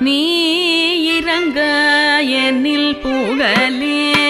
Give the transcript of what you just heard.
நீ இறங்க என்னில் புகழே.